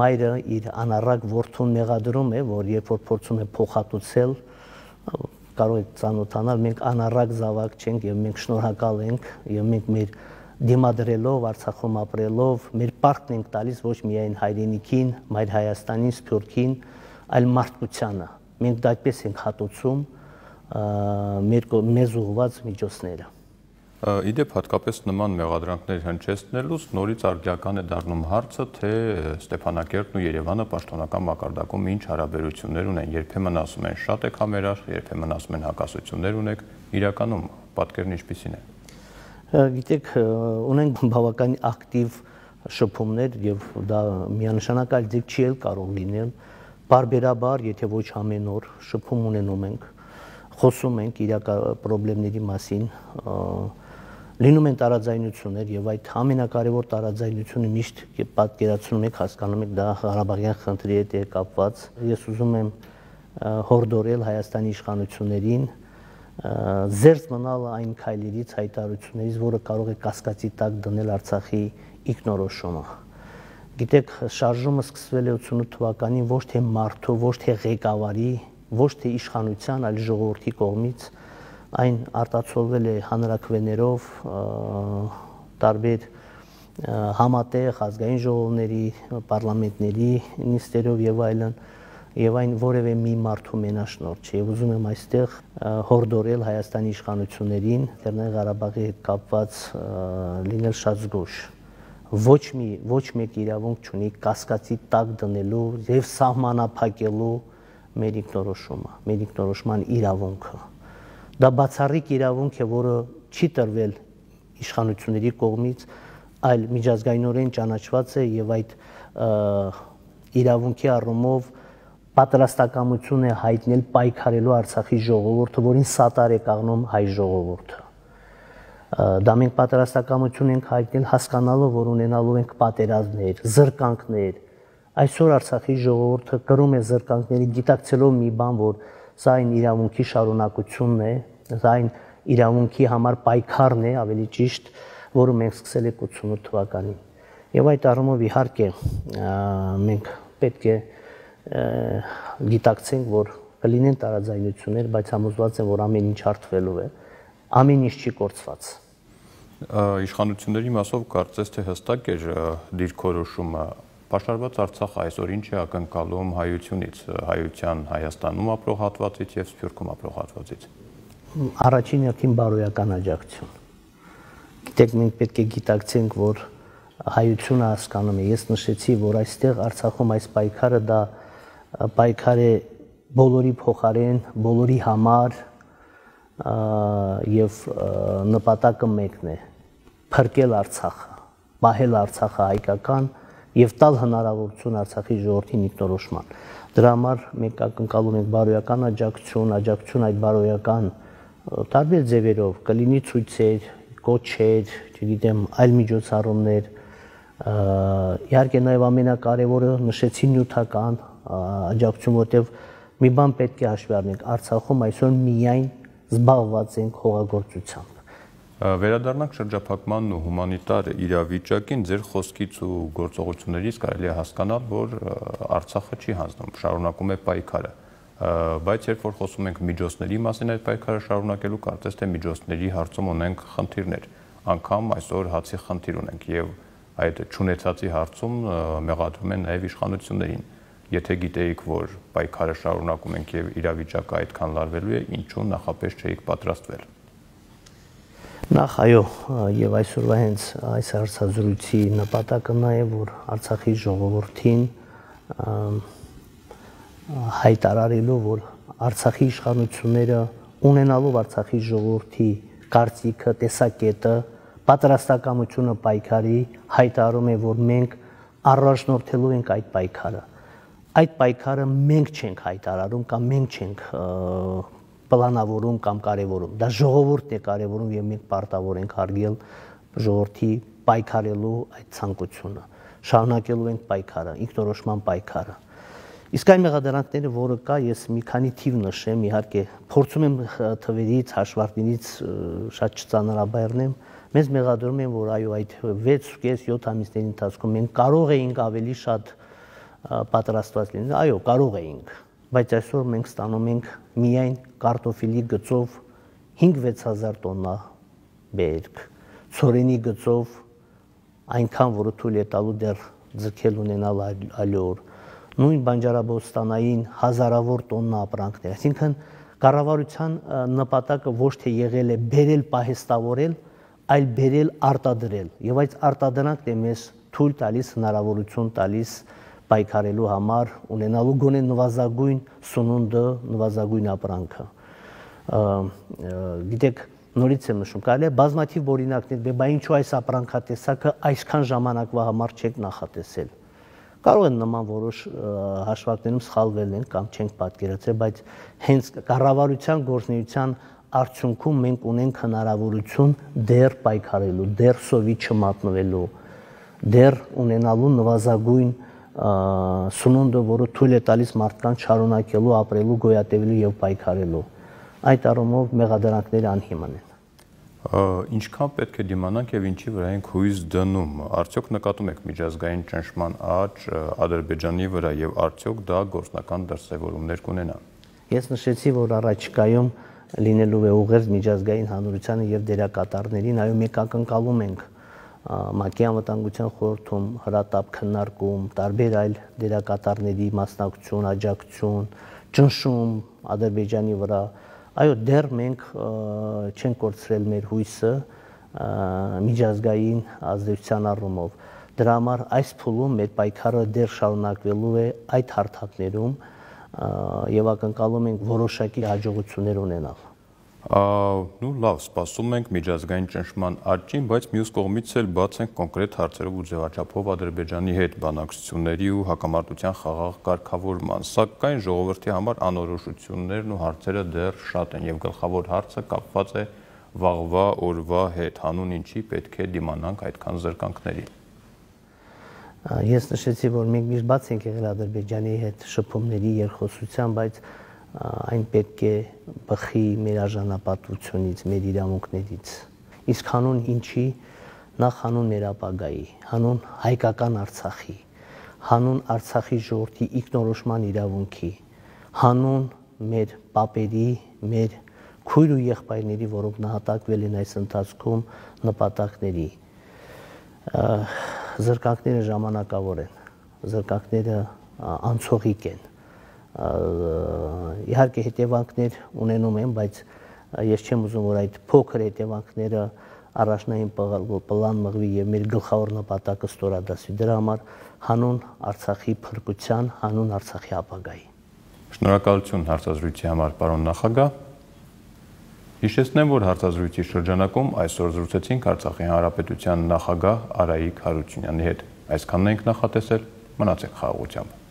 B: մայրը իր անառակ որդուն մեղադրում է, որ երբ որ փորձում է փոխհատուցել, կարող եք ցանոթանալ, մենք անառակ զավակ չենք եւ մենք շնորհակալ ենք եւ մենք մեր դիմադրելով Արցախում ապրելով մեր պարտքն ենք տալիս ոչ միայն հայրենիքին, մայր Հայաստանին, Սփյուռքին, այլ մարդկությանը։ Մենք դա այդպես ենք հատուցում, մեր մեզ ուղված միջոցները։
A: Իդեպ հատկապես նման մեղադրանքներ հնչեցնելուց նորից արգյական է դառնում հարցը, թե Ստեփանակերտն ու Երևանը պաշտոնական մակարդակում ինչ հարաբերություններ ունեն։ Երբեմն ասում են շատ եք համերաշխ, երբեմն ասում են հակասություններ ունեք։ Իրականում պատկերն ինչպիսին է։
B: Գիտեք, ունենք բավական ակտիվ շփումներ եւ դա միանշանակ այլ դեպք չի էլ կարող լինել։ Բարբերաբար, եթե ոչ ամեն օր շփում ունենում ենք խոսում ենք իրակա խնդիրների մասին, լինում են տարաձայնություններ եւ այդ ամենակարևոր տարաձայնությունը միշտ պատկերացնում եք, հասկանում եք դա Ղարաբաղյան խնդրի հետ է կապված։ Ես ուզում եմ հորդորել Հայաստանի իշխանություններին զերծ մնալ այն քայլերից, հայտարարություններից, որը կարող է կասկածի տակ դնել Արցախի ինքնորոշումը։ Գիտեք, շարժումը սկսվել է 88 թվականին ոչ թե մարդու, ոչ թե ղեկավարի, ոչ թե իշխանության, այլ ժողովրդի կողմից այն արտացոլվել է հանրակրվեներով տարբեր համատեղ ազգային ժողովների, պարլամենտների նիստերով եւ այլն եւ այն որևէ մի մարդու մենաշնորհ չէ։ Եվ ուզում եմ այստեղ հորդորել Հայաստանի իշխանություններին Լեռնային Ղարաբաղի հետ կապված լինել շատ զգոշ ոչ մի ոչ մեկ իրավունք չունի կասկածի տակ դնելու եւ սահմանափակելու մեր ինքնորոշումը, մեր ինքնորոշման իրավունքը։ Դա բացառիկ իրավունք է, որը չի տրվել իշխանությունների կողմից, այլ միջազգայինորեն ճանաչված է եւ այդ իրավունքի առումով պատրաստակամություն է հայտնել պայքարելու Արցախի ժողովուրդը, որին սատար է կաղնում հայ ժողովուրդը։ Դա մենք պատրաստակամություն ենք հայտնել հասկանալով, որ ունենալու ենք պատերազմներ, զրկանքներ, Այսօր Արցախի ժողովուրդը կրում է զրկանքների գիտակցելով մի բան, որ սա այն իրավունքի շարունակությունն է, սա այն իրավունքի համար պայքարն է, ավելի ճիշտ, որը մենք սկսել ենք 88 թվականին։ Եվ այդ առումով իհարկե մենք պետք է գիտակցենք, որ կլինեն տարաձայնություններ, բայց համոզված եմ, որ ամեն ինչ հարթվելու է։ Ամեն ինչ չի կորցված
A: իշխանությունների մասով կարծես թե հստակ էր դիրքորոշումը Պաշարված Արցախը այսօր ինչ է ակնկալում հայությունից, հայության Հայաստանում ապրող հատվածից եւ Սփյուռքում ապրող հատվածից։
B: Առաջին հերթին բարոյական աջակցություն։ Գիտեք, մենք պետք է գիտակցենք, որ հայությունը հասկանում է։ Ես նշեցի, որ այստեղ Արցախում այս պայքարը դա պայքար է բոլորի փոխարեն, բոլորի համար եւ նպատակը մեկն է՝ փրկել Արցախը, բահել Արցախը հայկական եւ տալ հնարավորություն Արցախի ժողովրդին ինքնորոշման։ Դրա համար մենք ակնկալում ենք բարոյական աջակցություն, աջակցություն այդ բարոյական տարբեր ձևերով, կլինի ցույցեր, կոչեր, չգիտեմ, այլ միջոցառումներ, իհարկե նաև ամենակարևորը նշեցի նյութական աջակցություն, որտեղ մի բան պետք է հաշվի առնենք, Արցախում այսօր միայն զբաղված ենք հողագործությամբ։
A: Վերադառնանք շրջափակմանն ու հումանիտար իրավիճակին, ձեր խոսքից ու գործողություններից կարելի է հասկանալ, որ Արցախը չի հանձնում, շարունակում է պայքարը բայց երբ որ խոսում ենք միջոցների մասին այդ պայքարը շարունակելու կարծես թե միջոցների հարցում ունենք խնդիրներ անկամ այսօր հացի խնդիր ունենք եւ այդ ճանաչածի հարցում մեղադրում են նաև իշխանություններին։ Եթե գիտեիք, որ պայքարը շարունակում ենք եւ իրավիճակը այդքան լարվելու է, ինչու նախապես չէիք պատրաստվել։
B: Նախ այո, եւ այսօրվա հենց այս հարցազրույցի նպատակը նա է, որ Արցախի ժողովրդին հայտարարելու, որ Արցախի իշխանությունները ունենալով Արցախի ժողովրդի կարծիքը, տեսակետը, պատրաստակամությունը պայքարի հայտարարում է, որ մենք առաջնորդելու ենք այդ պայքարը։ Այդ պայքարը մենք չենք հայտարարում կամ մենք չենք պլանավորում կամ կարևորում։ Դա ժողովուրդն է կարևորում եւ մենք պարտավոր ենք հարգել ժողովրդի պայքարելու այդ ցանկությունը։ Շարունակելու ենք պայքարը, ինքնորոշման պայքարը։ Իսկ այն մեղադրանքները, որը կա, ես մի քանի թիվ նշեմ, իհարկե փորձում եմ թվերից, հաշվարկներից շատ չծանրաբեռնեմ, մեզ մեղադրում են, որ այո, այդ 6.5-7 ամիսների ընթացքում մենք կարող էինք ավելի շատ պատրաստված լինել։ Այո, կարող էինք, բայց այսօր մենք ստանում ենք միայն կարտոֆիլի գծով 5-6000 տոննա բերք, ծորենի գծով այնքան, որը թույլ է տալու դեռ ձգել ունենալ ալյոր, նույն բանջարաբոստանային հազարավոր տոննա ապրանքներ։ Այսինքն կառավարության նպատակը ոչ թե եղել է բերել պահեստավորել, այլ բերել արտադրել եւ այդ արտադրանքն է մեզ թույլ տալիս հնարավորություն տալիս պայքարելու համար ունենալու գոնե նվազագույն սնունդը, նվազագույն ապրանքը։ Գիտեք, նորից եմ նշում, կարելի է բազմաթիվ օրինակներ, բա ինչու այս ապրանքատեսակը այսքան ժամանակվա համար չեք նախատեսել։ Կարող են նման որոշ հաշվարկներում սխալվել են կամ չենք պատկերացրել, բայց հենց կառավարության գործնեության արդյունքում մենք ունենք հնարավորություն դեռ պայքարելու, դեռ սովի չմատնվելու, դեռ ունենալու նվազագույն սնունդը, որը թույլ է տալիս մարդկանց շարունակելու, ապրելու, գոյատևելու եւ պայքարելու։ Այդ առումով մեղադրանքները անհիմն են
A: ինչքան պետք է դիմանանք եւ ինչի վրա ենք հույս դնում արդյոք նկատում եք միջազգային ճնշման աճ ադրբեջանի վրա եւ արդյոք դա գործնական դրսեւորումներ կունենա
B: ես նշեցի որ առաջիկայում լինելու է ուղերձ միջազգային հանրությանը եւ դերակատարներին, այո մենք ակնկալում ենք ՄԱԿ-ի անվտանգության խորհրդում հրատապ քննարկում, տարբեր այլ դերակատարների մասնակցություն, աջակցություն, ճնշում Ադրբեջանի վրա։ Այո, դեռ մենք չենք կորցրել մեր հույսը միջազգային ազդեցության առումով։ Դրա համար այս փուլում մեր պայքարը դեռ շարունակվելու է այդ հարթակներում, եւ ակնկալում ենք որոշակի հաջողություններ ունենալ
A: նու լավ, սպասում ենք միջազգային ճնշման աճին, բայց մյուս կողմից էլ բաց ենք կոնկրետ հարցերով ու ձևաչափով Ադրբեջանի հետ բանակցությունների ու հակամարտության խաղաղ կարգավորման։ Սակայն ժողովրդի համար անորոշություններն ու հարցերը դեռ շատ են եւ գլխավոր հարցը կապված է վաղվա օրվա հետ, հանուն ինչի պետք է դիմանանք այդքան զրկանքների։
B: Ես նշեցի, որ մենք միշտ բաց ենք եղել Ադրբեջանի հետ շփումների երկխոսության, բայց այն պետք է բխի մեր արժանապատվությունից, մեր իրավունքներից։ Իսկ հանուն ինչի նախ հանուն մեր ապագայի, հանուն հայկական Արցախի, հանուն Արցախի ժողովրդի ինքնորոշման իրավունքի, հանուն մեր papերի, մեր քույր ու եղբայրների, որոնք նահատակվել են այս ընթացքում նպատակների զրկանքները ժամանակավոր են, զրկանքները անցողիկ են։ Իհարկե հետևանքներ ունենում են, բայց ես չեմ ուզում որ այդ փոքր հետևանքները առաջնային պլան մղվի եւ մեր գլխավոր նպատակը ստորադասվի դրա համար հանուն Արցախի փրկության, հանուն Արցախի ապագայի։
A: Շնորհակալություն հարցազրույցի համար, պարոն նախագահ։ Հիշեցնեմ, որ հարցազրույցի շրջանակում այսօր զրուցեցինք Արցախի Հանրապետության նախագահ Արայիկ Հարությունյանի հետ։ Այսքանն ենք նախատեսել։ Մնացեք խաղաղությամբ։